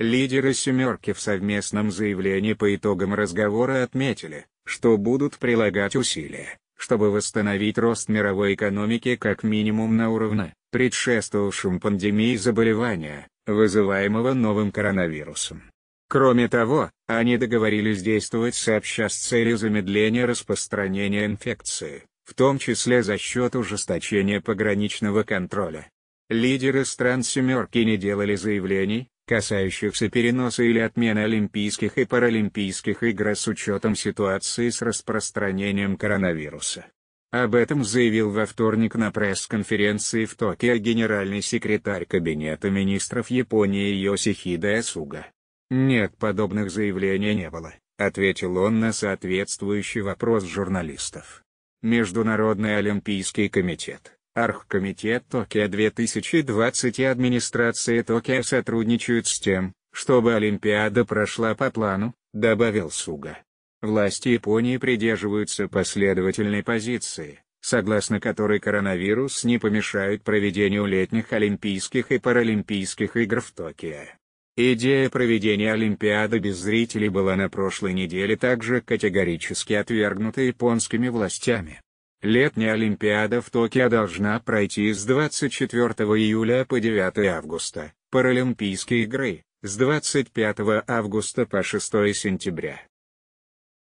Лидеры «семерки» в совместном заявлении по итогам разговора отметили, что будут прилагать усилия, чтобы восстановить рост мировой экономики как минимум на уровне, предшествовавшем пандемии заболевания, вызываемого новым коронавирусом. Кроме того, они договорились действовать сообща с целью замедления распространения инфекции, в том числе за счет ужесточения пограничного контроля. Лидеры стран «семерки» не делали заявлений, касающихся переноса или отмены Олимпийских и Паралимпийских игр с учетом ситуации с распространением коронавируса. Об этом заявил во вторник на пресс-конференции в Токио генеральный секретарь Кабинета министров Японии Йосихиде Суга. «Нет, подобных заявлений не было», — ответил он на соответствующий вопрос журналистов. Международный Олимпийский комитет, Архкомитет Токио 2020 и администрация Токио сотрудничают с тем, чтобы Олимпиада прошла по плану, добавил Суга. Власти Японии придерживаются последовательной позиции, согласно которой коронавирус не помешает проведению летних Олимпийских и Паралимпийских игр в Токио. Идея проведения Олимпиады без зрителей была на прошлой неделе также категорически отвергнута японскими властями. Летняя Олимпиада в Токио должна пройти с 24 июля по 9 августа, Паралимпийские игры, с 25 августа по 6 сентября.